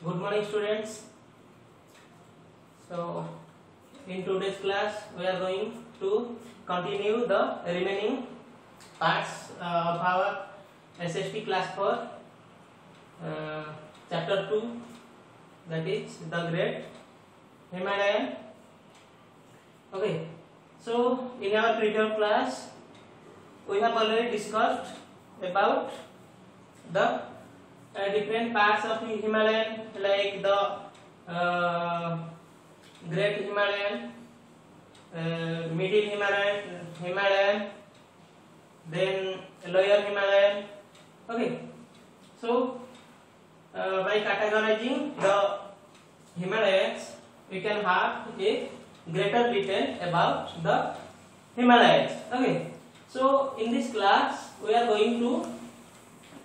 Good morning, students. So, in today's class, we are going to continue the remaining parts uh, of our SST class 4, uh, chapter 2, that is the Great Himalayan. Okay, so in our previous class, we have already discussed about the uh, different parts of the Himalayan, like the uh, Great Himalayan, uh, Middle Himalayan, Himalayan, then Lower Himalayan. Okay, so uh, by categorizing the Himalayas, we can have a greater detail about the Himalayas. Okay, so in this class, we are going to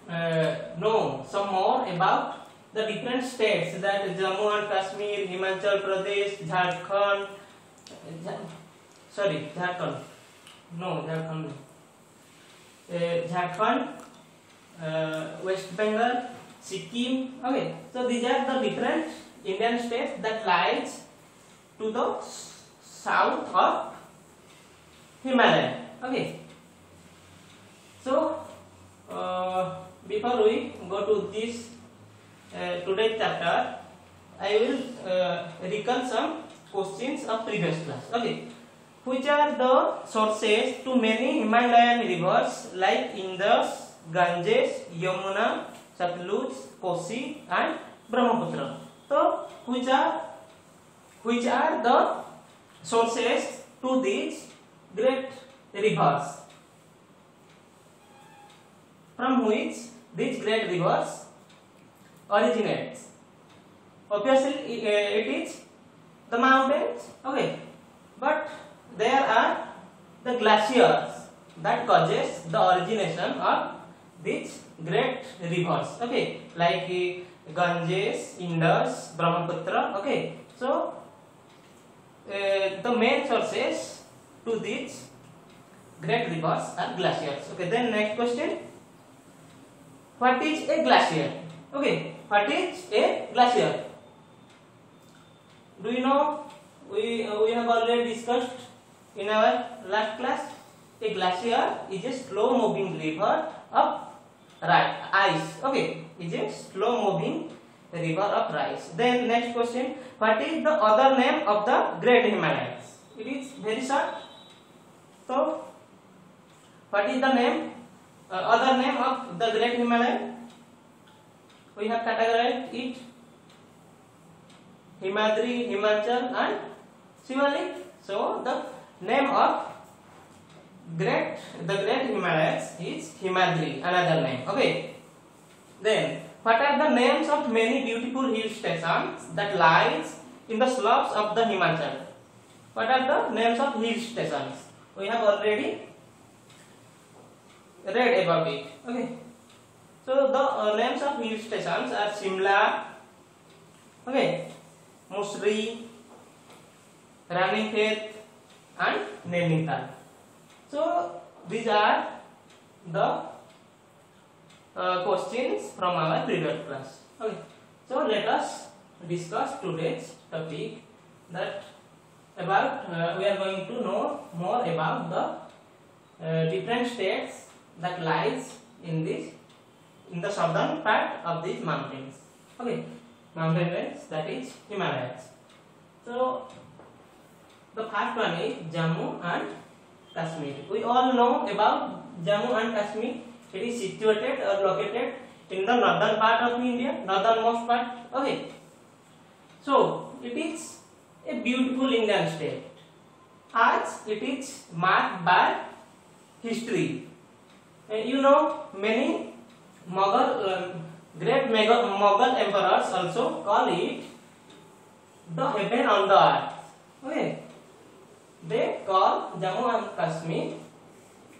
uh, know some more about the different states. That Jammu and Kashmir, Himachal Pradesh, Jharkhand, Jha- sorry, Jharkhand, no, Jharkhand, uh, Jharkhand, uh, West Bengal, Sikkim. Okay, so these are the different Indian states that lies to the south of Himalaya. Okay, so uh, before we go to this uh, today's chapter, I will uh, recall some questions of previous class. Okay, which are the sources to many Himalayan rivers like Indus, Ganges, Yamuna, Satluj, Kosi, and Brahmaputra? So, which are which are the sources to these great rivers? from which these great rivers? Originates. Obviously, uh, it is the mountains, okay, but there are the glaciers that causes the origination of these great rivers, okay, like uh, Ganges, Indus, Brahmaputra, okay. So, uh, the main sources to these great rivers are glaciers. Okay, then next question what is a glacier okay what is a glacier do you know we uh, we have already discussed in our last class a glacier is a slow moving river of ri- ice okay is a slow moving river of rice then next question what is the other name of the great himalayas it is very short so what is the name uh, other name of the great Himalayan? We have categorized it Himadri, Himachal and Shivalik. So the name of great the great Himalayas is Himadri, another name. Okay. Then what are the names of many beautiful hill stations that lies in the slopes of the Himachal? What are the names of hill stations? We have already read about it. Okay. So the uh, names of hill stations are Shimla, okay, Mussoorie, Ranikhet, and Nainital. So these are the uh, questions from our previous class. Okay. So let us discuss today's topic that about uh, we are going to know more about the uh, different states that lies in this in the southern part of these mountains. Okay. Mountain range that is himalayas. So the first one is jammu and kashmir. We all know about jammu and kashmir. It is situated or located in the northern part of india northernmost part. Okay. So it is a beautiful indian state. As it is marked by history uh, you know, many Mughal, um, great Mughal, emperors also call it the heaven on the earth. Okay, they call Jammu and Kashmir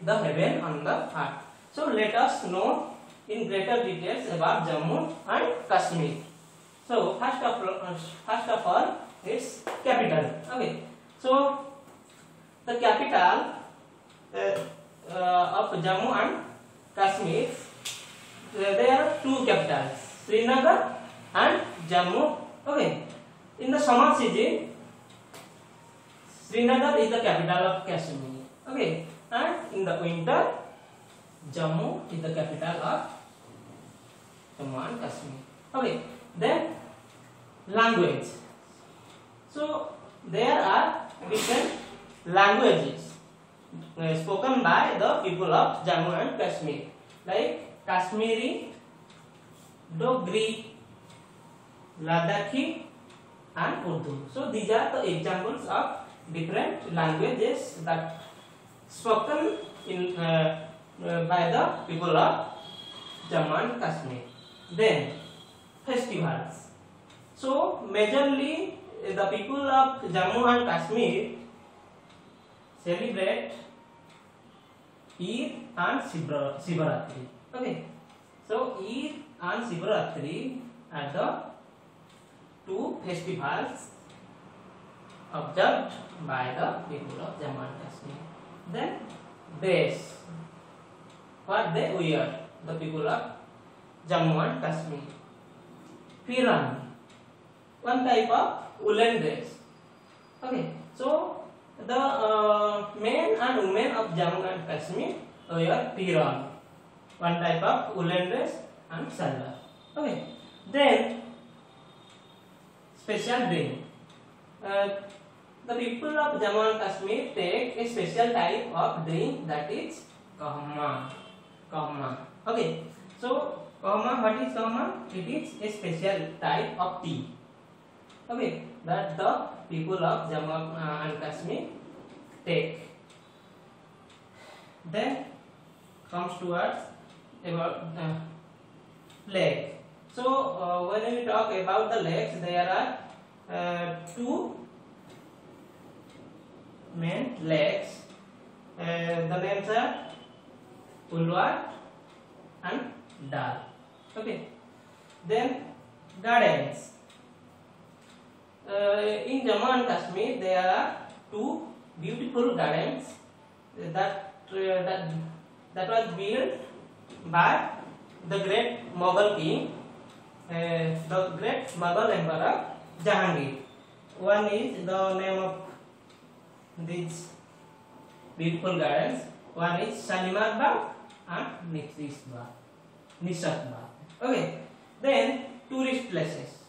the heaven on the earth. So let us know in greater details about Jammu and Kashmir. So first of all, first of all, its capital. Okay, so the capital. Uh, uh, of Jammu and Kashmir, uh, there are two capitals, Srinagar and Jammu. Okay. In the summer season, Srinagar is the capital of Kashmir. Okay. And in the winter, Jammu is the capital of Jammu and Kashmir. Okay. Then language. So there are different languages uh, spoken by the people of Jammu and Kashmir, like Kashmiri, Dogri, Ladakhi, and Urdu. So these are the examples of different languages that spoken in uh, uh, by the people of Jammu and Kashmir. Then festivals. So majorly the people of Jammu and Kashmir celebrate Eid and Shivratri. Okay so Eid and Shivratri at the two festivals observed by the people of Jammu and Kashmir then days for the year the people of Jammu and Kashmir फिर one type of woollen dress okay so the uh, men and women of Jammu and Kashmir wear firan, one type of woolen dress and sandal. Okay, then special drink. Uh, the people of Jammu and Kashmir take a special type of drink that is kahma. Kahma. Okay. So kahma, what is kahma? It is a special type of tea. Okay. That the people of Jammu uh, and Kashmir take. Then comes towards about uh, leg. So uh, when we talk about the legs, there are uh, two main legs. Uh, the names are Ulwat and Dal. Okay. Then gardens. Uh, in Jammu and Kashmir, there are two beautiful gardens that uh, that that was built by the great Mughal king, uh, the great Mughal emperor Jahangir. One is the name of these beautiful gardens. One is Shalimar Bagh and Nishis. Nishat Bagh. Okay. Then tourist places.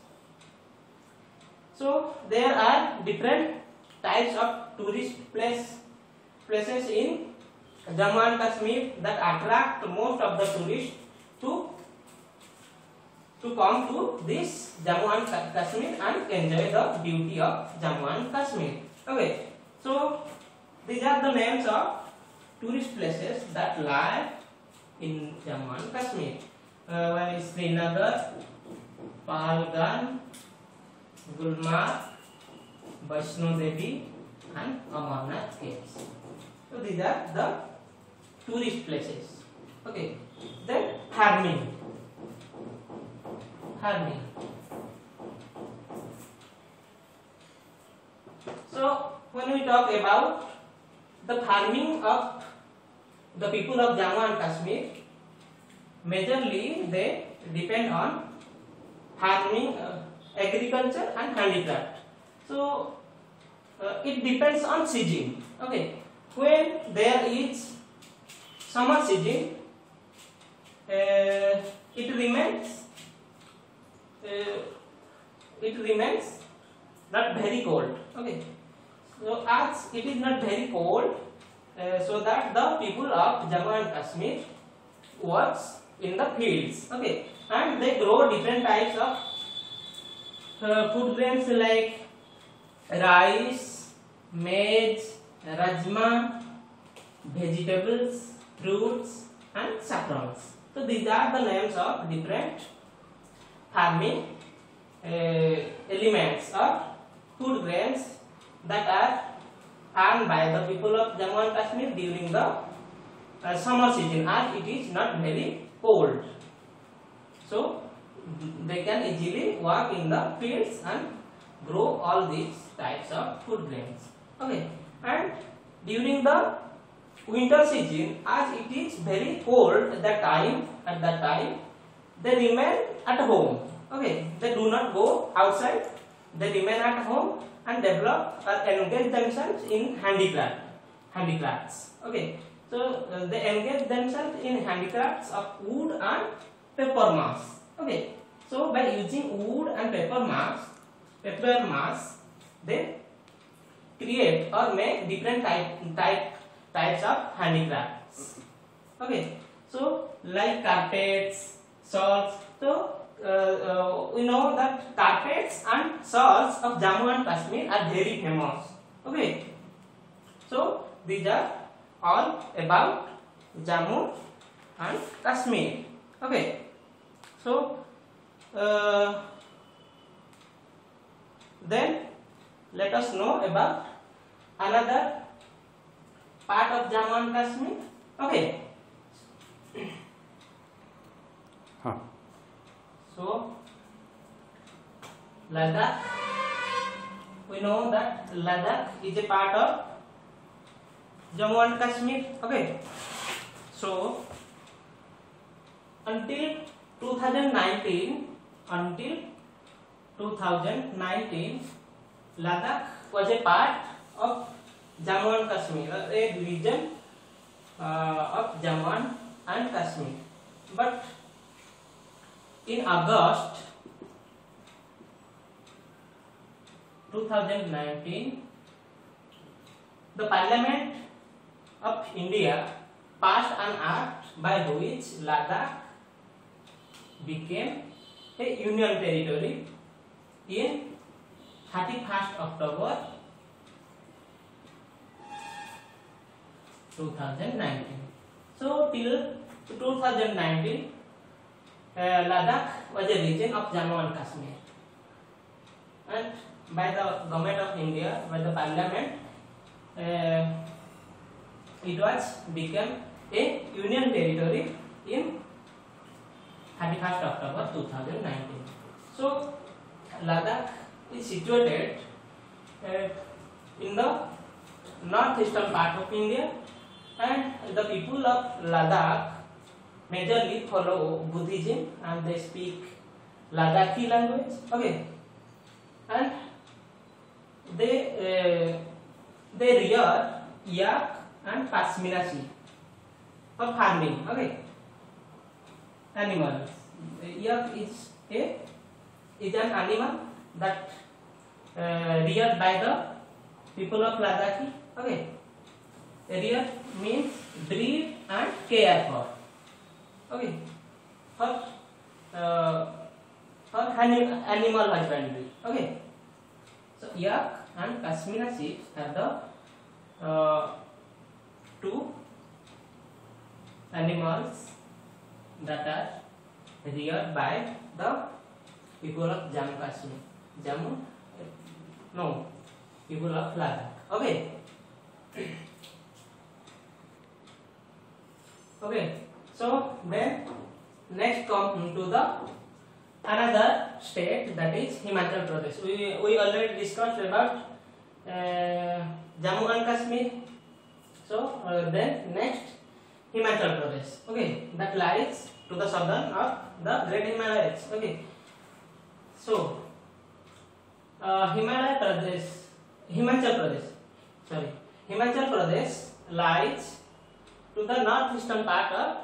So there are different types of tourist place places in Jammu and Kashmir that attract most of the tourists to to come to this Jammu and Kashmir and enjoy the beauty of Jammu and Kashmir. Okay, so these are the names of tourist places that lie in Jammu and Kashmir. Uh, one is Srinagar, Pahalgam, Gulmarg, Vaishno Devi, and Amarnath caves. So these are the tourist places. Okay, then farming. Farming. So when we talk about the farming of the people of Jammu and Kashmir, majorly they depend on farming, uh, agriculture and handicraft. So uh, it depends on season. Okay, when there is summer season, uh, it remains uh, it remains not very cold. Okay, so as it is not very cold, uh, so that the people of Jammu and Kashmir works in the fields. Okay, and they grow different types of food grains like rice, maize, rajma, vegetables, fruits, and saffrons. So these are the names of different farming uh, elements or food grains that are farmed by the people of Jammu and Kashmir during the uh, summer season as it is not very cold. So they can easily work in the fields and grow all these types of food grains. Okay, and during the winter season, as it is very cold at that time, at that time, they remain at home. Okay, they do not go outside. They remain at home and develop or engage themselves in handicraft. Handicrafts. Okay, so uh, they engage themselves in handicrafts of wood and paper mass. Okay, so by using wood and paper mass, paper mass, they create or make different type type types of handicrafts. Okay, so like carpets, shawls. So uh, uh, we know that carpets and shawls of Jammu and Kashmir are very famous. Okay, so these are all about Jammu and Kashmir. Okay, so uh, then let us know about another part of Jammu and Kashmir. Okay. हाँ So, Ladakh, we know that Ladakh is a part of Jammu and Kashmir. Okay. So, until 2019, until 2019, Ladakh was a part of Jammu and Kashmir, a region uh, of Jammu and Kashmir. But in August 2019, the Parliament of India passed an act by which Ladakh became a union territory in 31st October 2019. So till 2019, uh, Ladakh was a region of Jammu and Kashmir, and by the government of India, by the parliament, uh, it was became a union territory in 31st October 2019. So Ladakh is situated uh, in the northeastern part of India, and the people of Ladakh majorly follow Buddhism and they speak Ladakhi language. Okay, and they uh, they rear yak and pashmina sheep for farming. Okay, animals. Yak is a is an animal that uh, reared by the people of Ladakhi. Okay, rear means breed and care for. Okay, for uh, for ani- animal husbandry. Okay, so yak and pashmina sheep are the uh, two animals that are reared by the people of Jammu and Kashmir. Jammu, no, people of Ladakh. Okay. Okay. So then next come to the another state that is Himachal Pradesh. We we already discussed about uh, Jammu and Kashmir. So uh, then next Himachal Pradesh. Okay, that lies to the southern of the Great Himalayas. Okay. So uh, Himalaya Pradesh, Himachal Pradesh. Sorry, Himachal Pradesh lies to the northeastern part of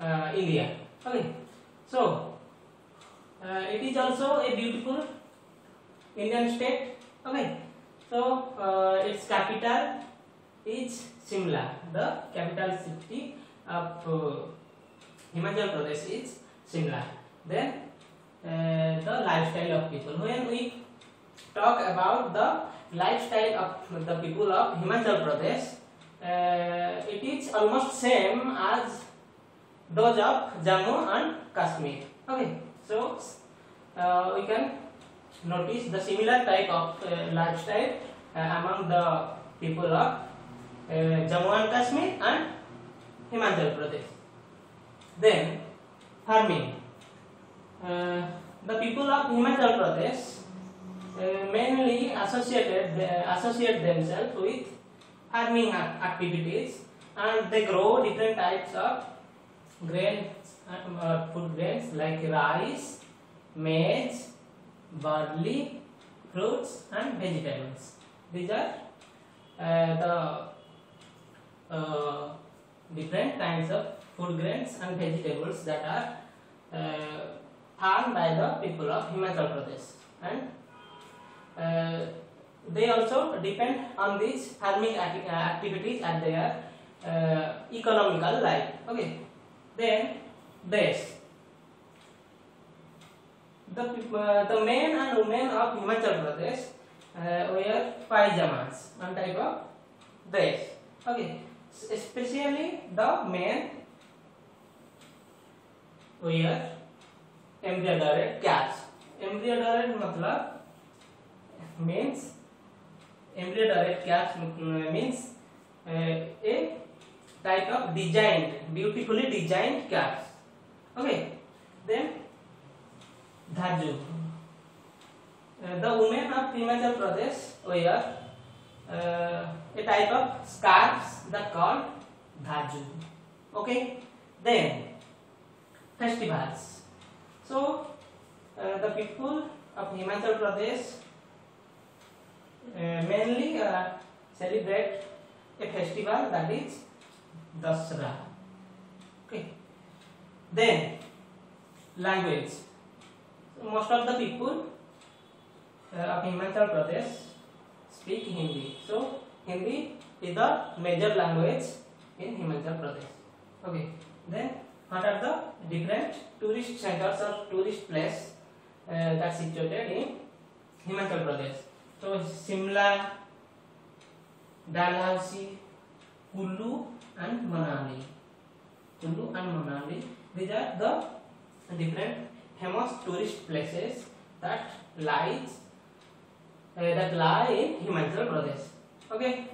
uh, India. Okay, so uh, it is also a beautiful Indian state. Okay, so uh, its capital is Shimla. The capital city of uh, Himachal Pradesh is Shimla. Then uh, the lifestyle of people. When we talk about the lifestyle of the people of Himachal Pradesh, uh, it is almost same as those of Jammu and Kashmir. Okay, so uh, we can notice the similar type of uh, lifestyle uh, among the people of Jammu and Kashmir and Himachal Pradesh. Then farming. Uh, the people of Himachal Pradesh uh, mainly associated associate themselves with farming activities and they grow different types of grains uh, uh, food grains like rice maize barley fruits and vegetables these are uh, the uh, different kinds of food grains and vegetables that are uh, farmed by the people of Himachal Pradesh. And uh, they also depend on these farming acti- uh, activities and their uh, economical life. Okay. Then this the uh, the men and women of Himachal Pradesh uh, wear pajamas one type of dress okay especially the men wear embroidered caps embroidered मतलब means embroidered caps mm, means uh, a type of designed beautifully designed caps okay then dhaju uh, the women of Himachal Pradesh wear uh, a type of scarves that called dhaju okay then festivals so uh, the people of Himachal Pradesh uh, mainly uh, celebrate a festival that is Dasra. Okay. Then language. Most of the people uh, of Himachal Pradesh speak Hindi. So Hindi is the major language in Himachal Pradesh. Okay. Then what are the different tourist centers or tourist place uh, that situated in Himachal Pradesh? So Simla, Dalhousie, Kullu and Manali. Kullu and Manali. These are the different famous tourist places that lies that lie in Himachal Pradesh. Okay.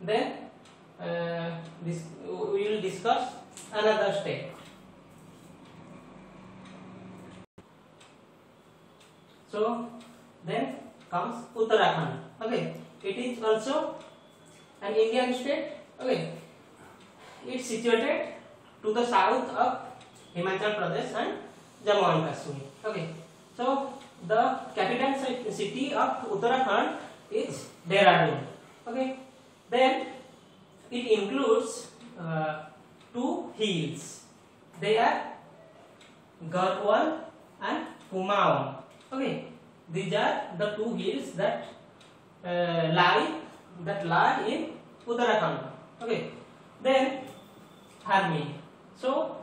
Then uh, this we will discuss another state. So then comes Uttarakhand. Okay, it is also an Indian state. Okay, it's situated to the south of Himachal Pradesh and Jammu and Kashmir. Okay, so the capital city of Uttarakhand is Dehradun. Okay, then it includes uh, two hills. They are Garhwal and Kumaon. Okay, these are the two hills that uh, lie that lie in Uttarakhand. Okay, then farming. So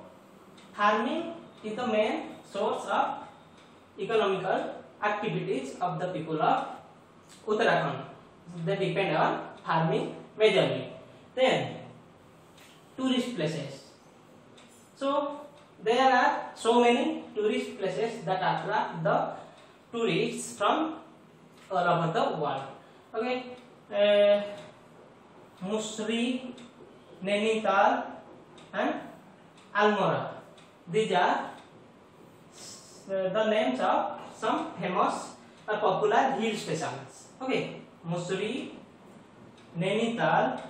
farming is the main source of economical activities of the people of Uttarakhand. They depend on farming majorly. Then tourist places. So there are so many tourist places that attract the tourists from all over the world. Okay, uh, Musri, Nainital, and Almora. These are uh, the names of some famous or popular hill stations. Okay, Musri, Nainital,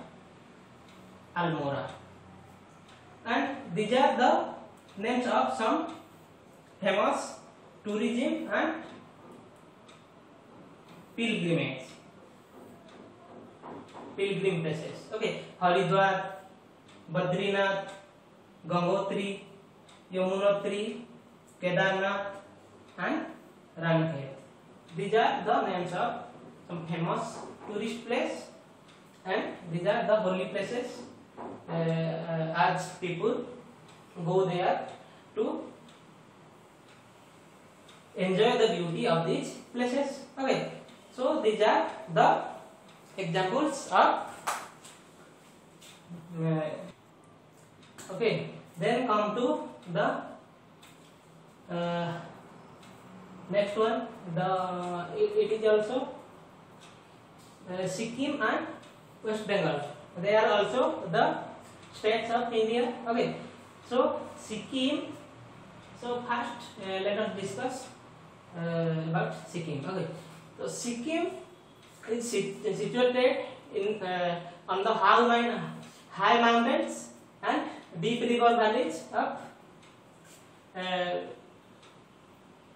Almora. And these are the names of some famous tourism and pilgrimage. Pilgrim places. Okay, Haridwar, Badrinath, Gangotri, Yamunotri, Kedarnath, and Ranikhet. These are the names of some famous tourist place, and these are the holy places. Uh, uh, as people go there to enjoy the beauty of these places. Okay, so these are the examples of. Uh, okay, then come to the uh, next one. The it, it is also uh, Sikkim and West Bengal. They are also the states of India. Okay, so Sikkim. So first, uh, let us discuss uh, about Sikkim. Okay, so Sikkim is situated in uh, on the high, mount- high mountains and deep river valleys of uh,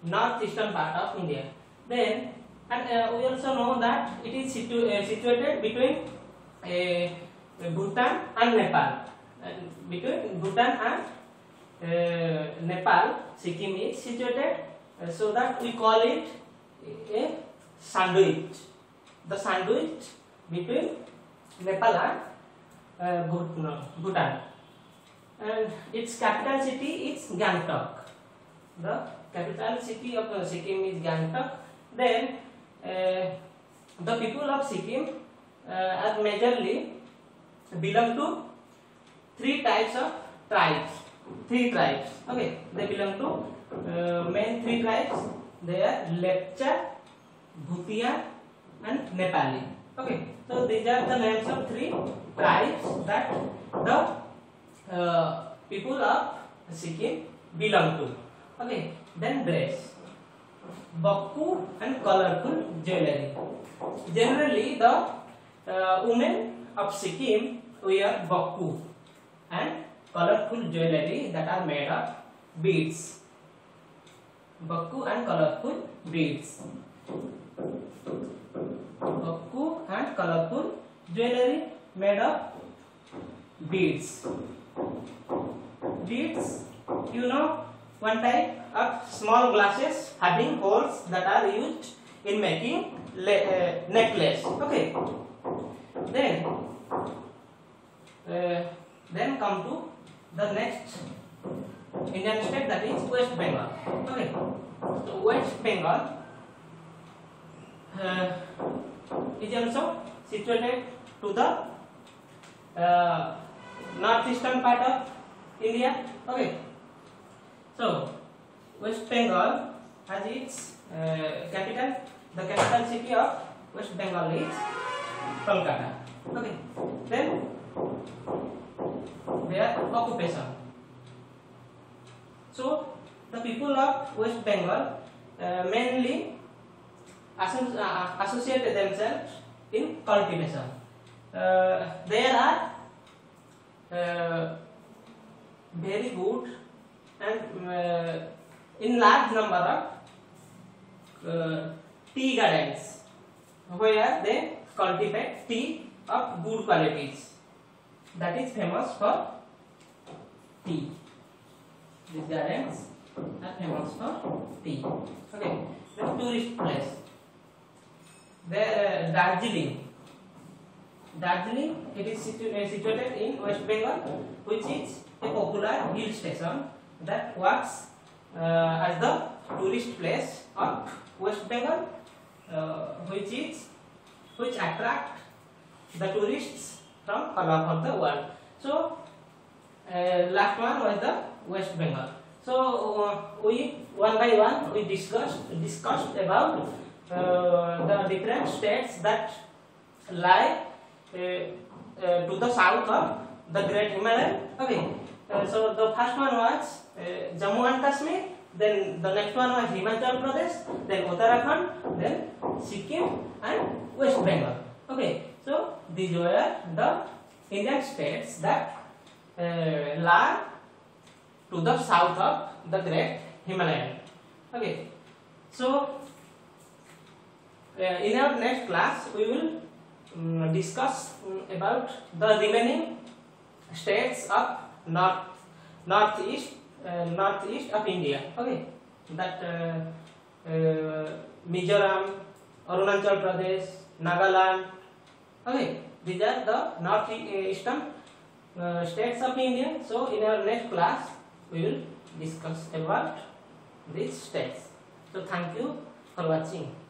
northeastern part of India. Then, and uh, we also know that it is situ- uh, situated between uh, Bhutan and Nepal. Between Bhutan and uh, Nepal, Sikkim is situated uh, so that we call it a sandwich. The sandwich between Nepal and uh, Bhutan. And its capital city is Gangtok. The capital city of uh, Sikkim is Gangtok. Then uh, the people of Sikkim uh, are majorly belong to three types of tribes. Three tribes. Okay, they belong to uh, main three tribes. They are Lepcha, Bhutia, and Nepali. Okay, so these are the names of three tribes that the uh, people of Sikkim belong to. Okay, then dress. Bakku and colorful jewelry. Generally, the uh, women of Sikkim wear bakku and colorful jewelry that are made of beads. Bakku and colorful beads. Bakku and colorful jewelry made of beads. Beads, you know, one type of small glasses having holes that are used in making uh, necklace. Okay. Then, uh, then come to the next Indian state that is West Bengal. Okay. So West Bengal uh, is also situated to the uh, northeastern part of India. Okay. So West Bengal has its uh, capital. The capital city of West Bengal is Kolkata. Okay. Then their occupation. So the people of West Bengal uh, mainly asso- uh, associate themselves in cultivation. Uh, there are uh, very good and uh, in large number of uh, tea gardens where they cultivate tea of good qualities that is famous for tea these gardens are famous for tea okay the tourist place there uh, darjeeling Darjeeling, it is situ- uh, situated in West Bengal, which is a popular hill station that works uh, as the tourist place of West Bengal, uh, which is which attract the tourists from all over the world. So, uh, last one was the West Bengal. So, uh, we one by one we discussed discussed about uh, the different states that lie uh, to the south of the Great Himalayan. Okay, so the first one was uh, Jammu and Kashmir. Then the next one was Himachal Pradesh. Then Uttarakhand. Then Sikkim and West Bengal. Okay, so these were the Indian states that uh, lie to the south of the Great Himalayan. Okay, so uh, in our next class we will um, discuss um, about the remaining states of north northeast uh, northeast of India. Okay, that uh, uh, Mizoram, Arunachal Pradesh, Nagaland. Okay, these are the northeastern uh, states of India. So in our next class we will discuss about these states. So thank you for watching.